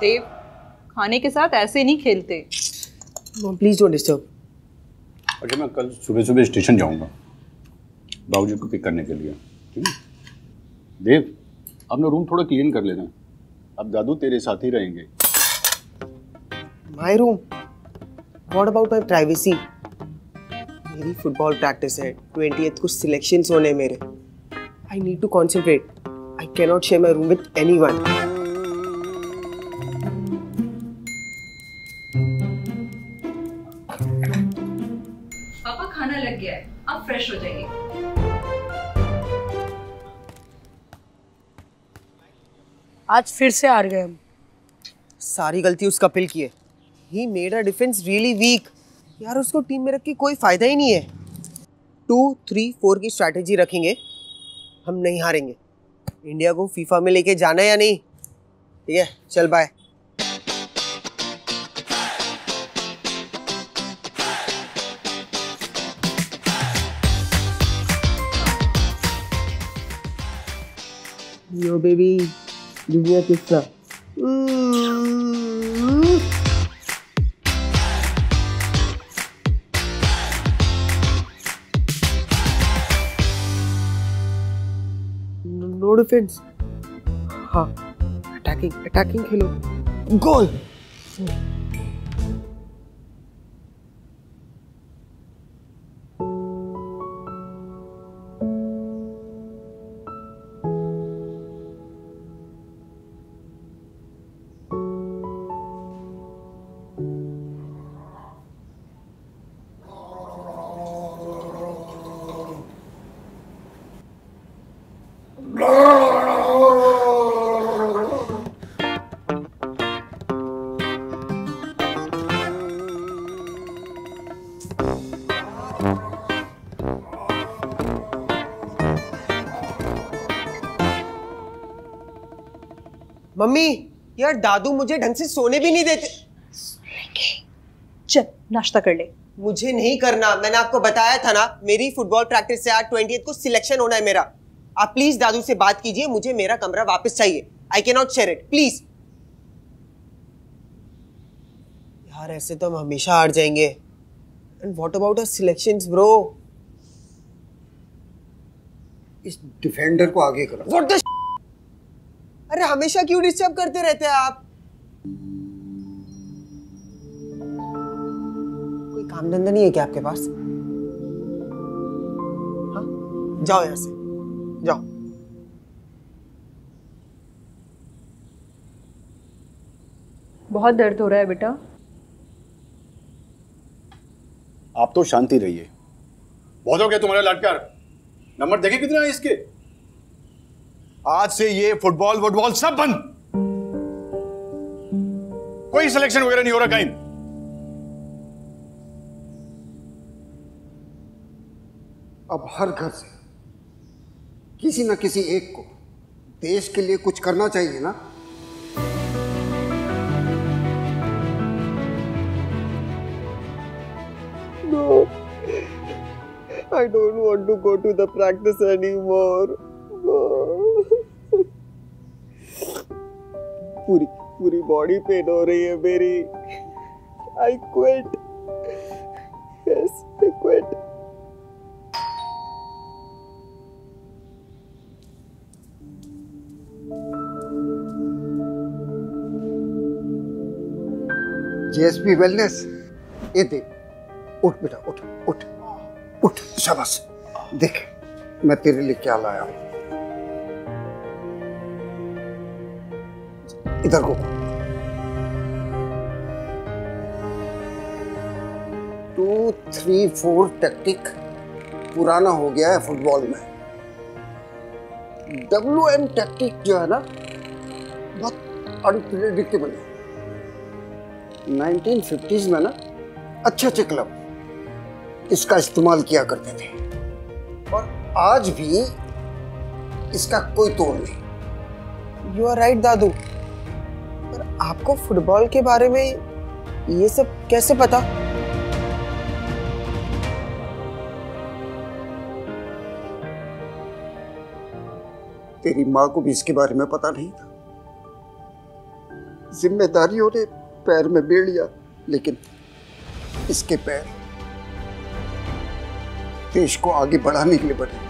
देव खाने के साथ ऐसे नहीं खेलते। मॉम प्लीज़ डोंट डिस्टर्ब अच्छा मैं कल सुबह सुबह स्टेशन जाऊँगा। बाबूजी को पिक करने के लिए। ठीक है? देव अपना रूम थोड़ा क्लीन कर लेना। अब दादू तेरे साथ ही रहेंगे। My room what about my privacy मेरी फुटबॉल प्रैक्टिस है। ट्वेंटी कुछ सिलेक्शंस होने मेरे। I need to concentrate I can not share my room with anyone लग गया है। आप फ्रेश हो जाइए। आज फिर से हार गए हम। सारी गलती उस कपिल की है। He made a defence really weak यार उसको टीम में रख के कोई फ़ायदा ही नहीं है। टू थ्री फोर की स्ट्रैटेजी रखेंगे। हम नहीं हारेंगे। इंडिया को फीफा में लेके जाना है या नहीं? ठीक है चल बाय यो बेबी दुनिया किस्सा नो डिफेंस हाँ अटैकिंग अटैकिंग खेलो. गोल मम्मी यार दादू मुझे ढंग से सोने भी नहीं देते। चल नाश्ता कर ले। मुझे नहीं करना। मैंने आपको बताया था ना मेरी फुटबॉल प्रैक्टिस से आज ट्वेंटी को सिलेक्शन होना है मेरा। आप प्लीज़ दादू से बात कीजिए मुझे मेरा कमरा वापस चाहिए। I can not share it please यार ऐसे तो हम हमेशा हार जाएँगे। And what about our selections bro इस डिफेंडर को आगे करो। व्हाट द अरे हमेशा क्यों डिस्टर्ब करते रहते हैं आप? कोई काम धंधा नहीं है क्या आपके पास? हाँ? जाओ यहाँ से। जाओ। बहुत दर्द हो रहा है बेटा। आप तो शांति रहिए। बहुत हो गया तुम्हारा लाड नंबर देखे कितना है इसके? आज से ये फुटबॉल वुटबॉल सब बंद कोई सिलेक्शन वगैरह नहीं हो रहा कहीं अब हर घर से किसी ना किसी एक को देश के लिए कुछ करना चाहिए ना No. I don't want to go to the practice anymore. No. पूरी पूरी बॉडी पेन हो रही है मेरी। I quit yes I quit JSP wellness ये देख उठ बेटा, उठ उठ उठ। शाबाश। देख, मैं तेरे लिए क्या लाया हूँ। इधर को। टू थ्री फोर टैक्टिक पुराना हो गया है फुटबॉल में। डब्ल्यू एम टैक्टिक जो है ना, बहुत अनप्रिडिक्टेबल है। 1950s में ना अच्छे अच्छे क्लब इसका इस्तेमाल किया करते थे। और आज भी इसका कोई तोड़ नहीं। यू आर राइट दादू। आपको फुटबॉल के बारे में ये सब कैसे पता? तेरी माँ को भी इसके बारे में पता नहीं था। जिम्मेदारियों ने पैर में बेड़ लिया, लेकिन इसके पैर देश को आगे बढ़ाने के लिए बढ़े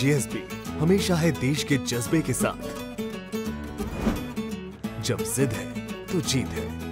जीएसबी हमेशा है देश के जज्बे के साथ। जब जिद है तो जीत है।